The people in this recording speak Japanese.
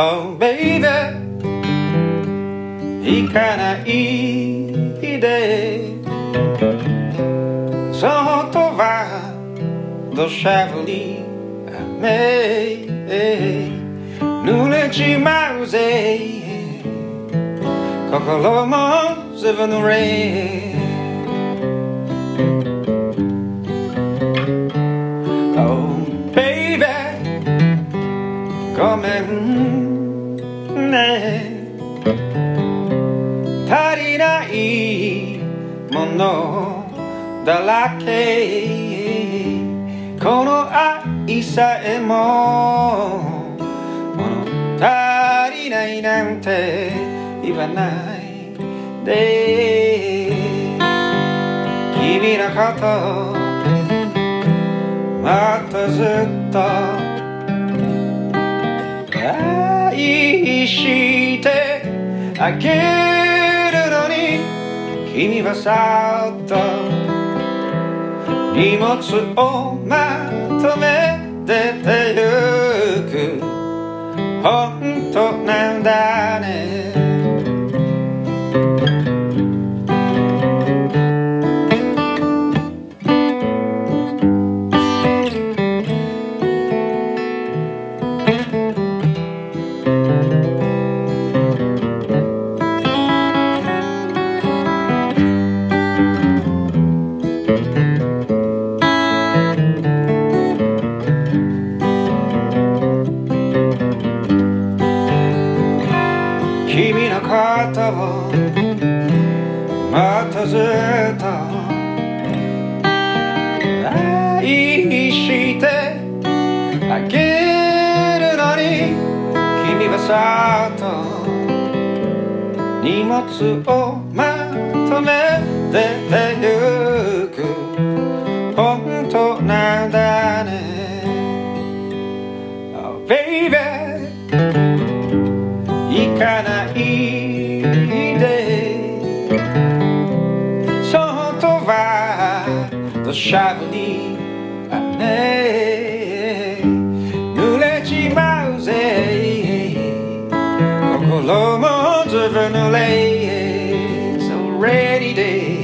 Oh baby 行かないで外は土砂降り雨濡れちまうぜ心もずぶ濡れ Oh baby ごめものだらけ。この愛さえも物足りないなんて言わないで。君のことまたずっと愛してあげる。君はさっと荷物をまとめててゆく。本当なんだね。君のことをまたずっと愛してあげるのに君はさっと。荷物をまとめてゆく。本当なんだね。Oh baby 行かない the Chablis amené Nous les chimausés Comme Colombes devenus les Already day.